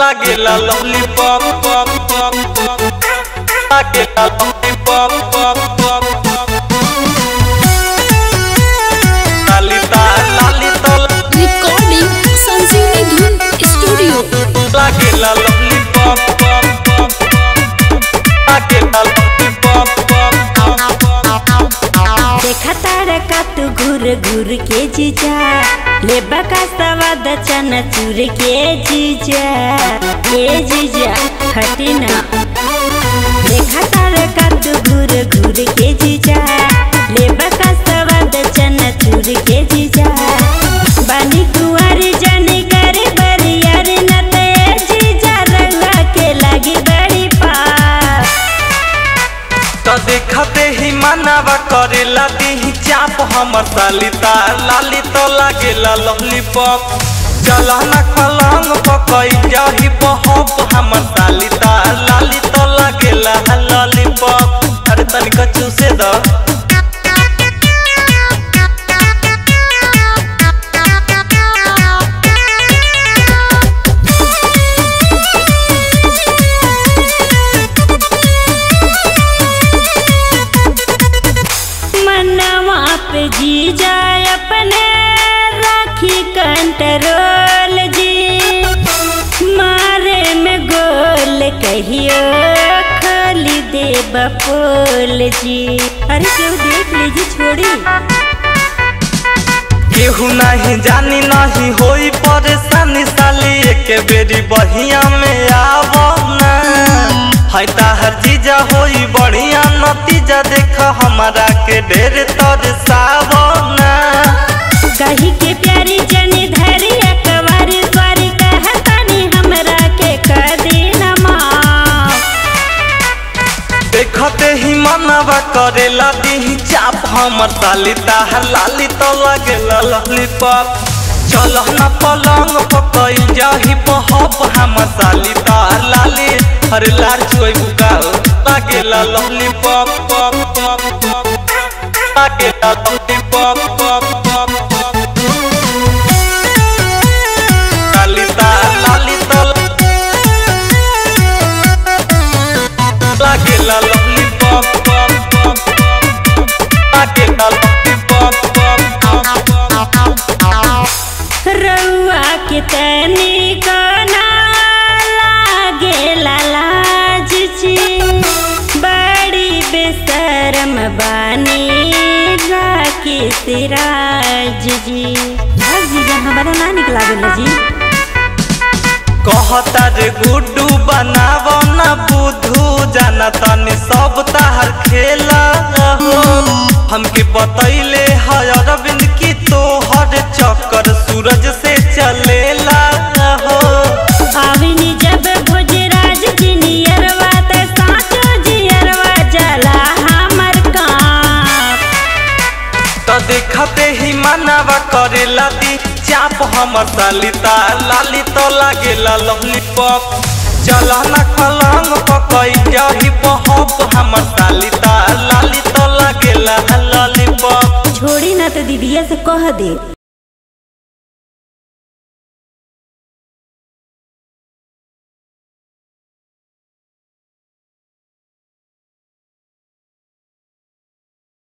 लागेला lollipop pop pop pop लागेला lollipop pop pop pop लालिता ताल लाली संजीवनी धुन स्टूडियो लागेला लॉलीपॉप पॉप पॉप लागेला का तू घूर घूर के जीजा। लेबा का सवाद चना चूर के जीजा। ये जीजा हटी ना। देखा तार का तू घूर घूर के जीजा। ही मनावा करेला देही चाप हमर सालिता लाली तो लागेला लॉलीपॉप चला ना पलंग पकई जाही बहप हमर सालिता लाली तो लागेला लॉलीपॉप अरे तनिक चूसे द। दे बपोल जी। अरे क्यों देख लीजिए छोड़ी। केहू नहीं, जानी नहीं, होई परेशानी साली। एक बेरी बहिया में आवना है ताहर जीजा होई, बढ़िया नतीजा देख। हमारा के ढेर देखते ही मनवा करे लगी ही चाप। हमर साली ताहर लाली तो लगेला लॉलीपॉप। चल न पलंग पकई जाही बहप हम साली ताहर लाली, हर लार चुई बुका लगे लॉलीपॉप, पॉप पॉप पॉप। लागेला लॉलीपॉप के तनी लागे लाज जी। बड़ी बेशरम बानी राके सिराज जी। जी निकला जी। कहता रे गुड्डू बनाव देखते ही मनावा करे लाती चाप हमर सालिता लाली तो लागेला लॉलीपॉप चला ना कलंग पकई जाही बहुत हमर सालिता लाली तो लागेला लॉलीपॉप छोड़ी ना तो दीदिया से कह दे।